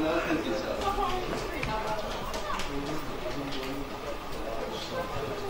Thank you.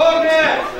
Corner!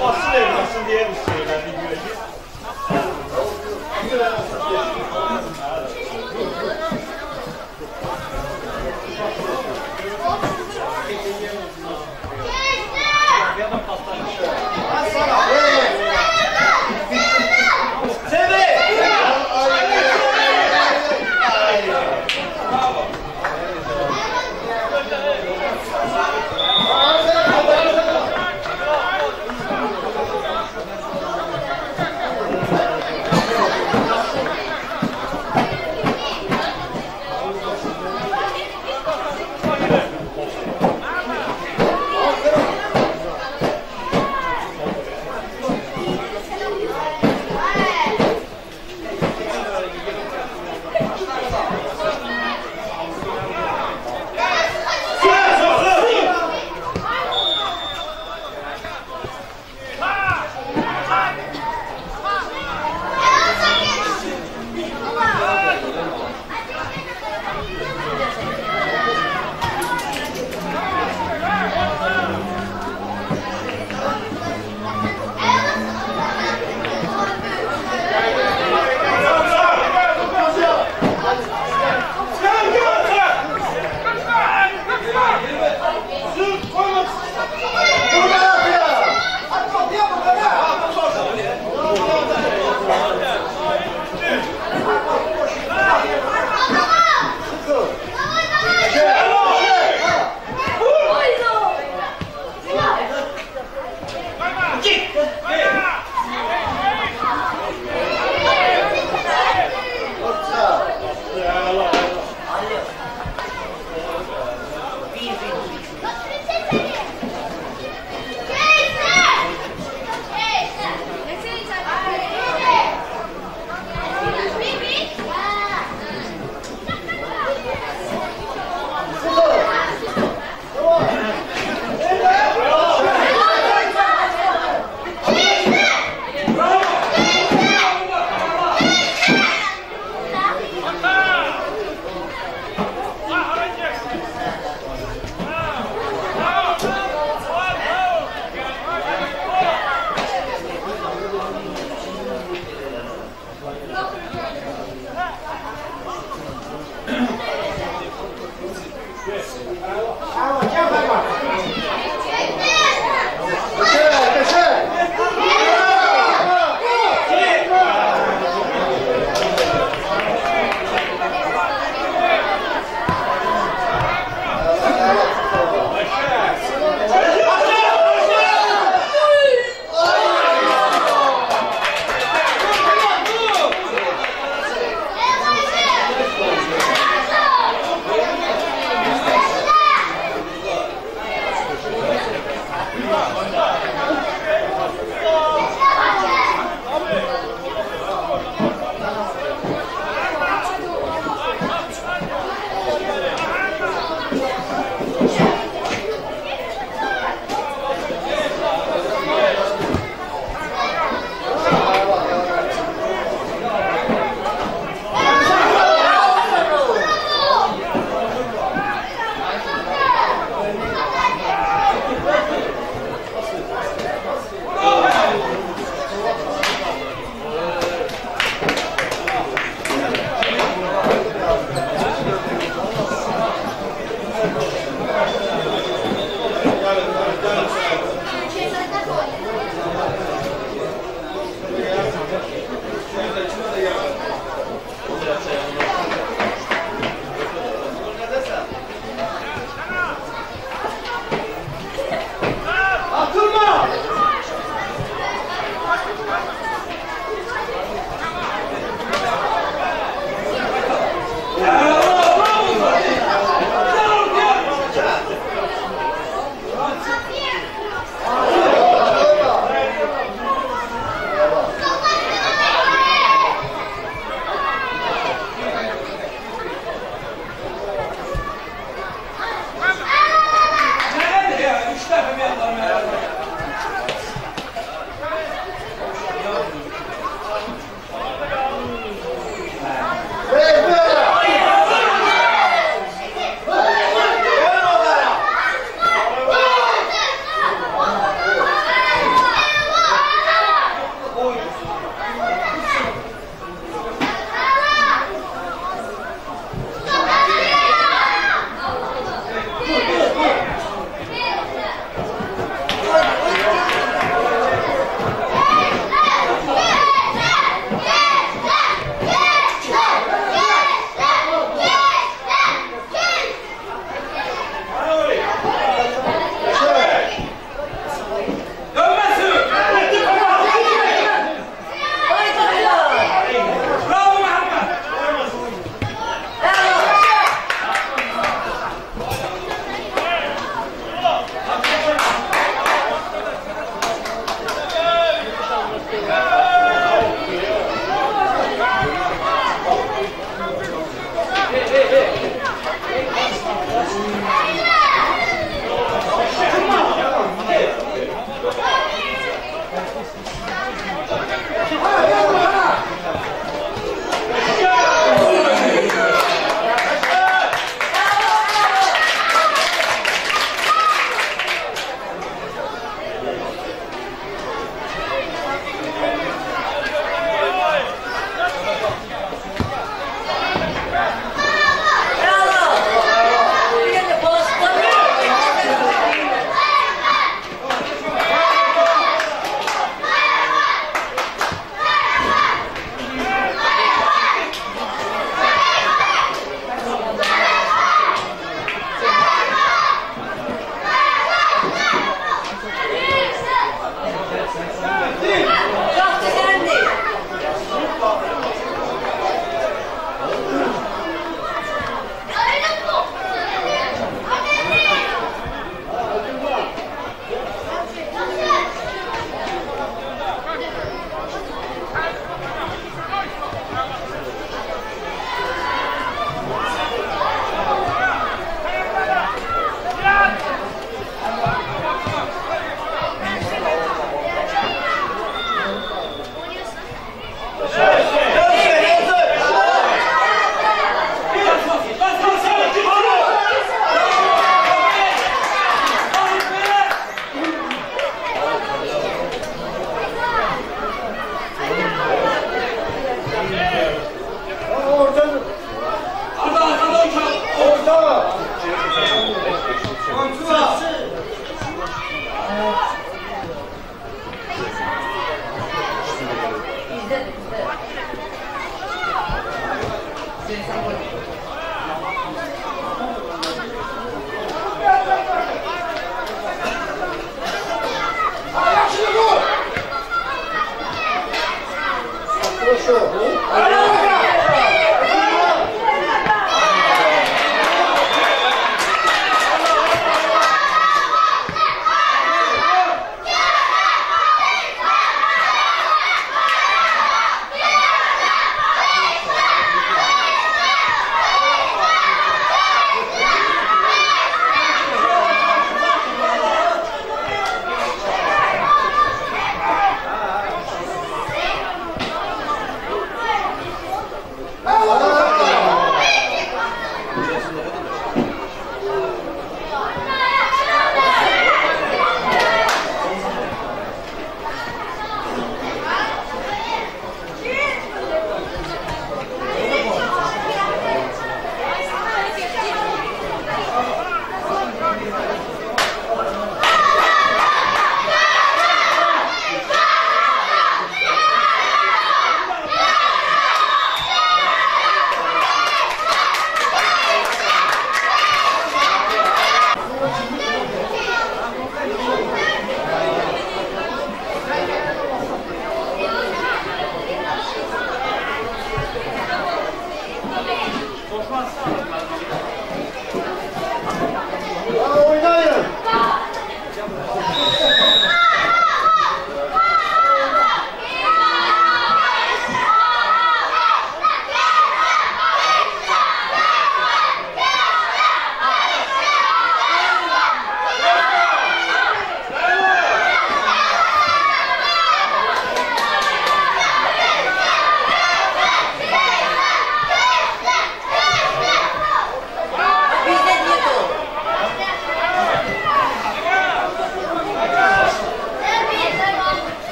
哇，是的，你的身边，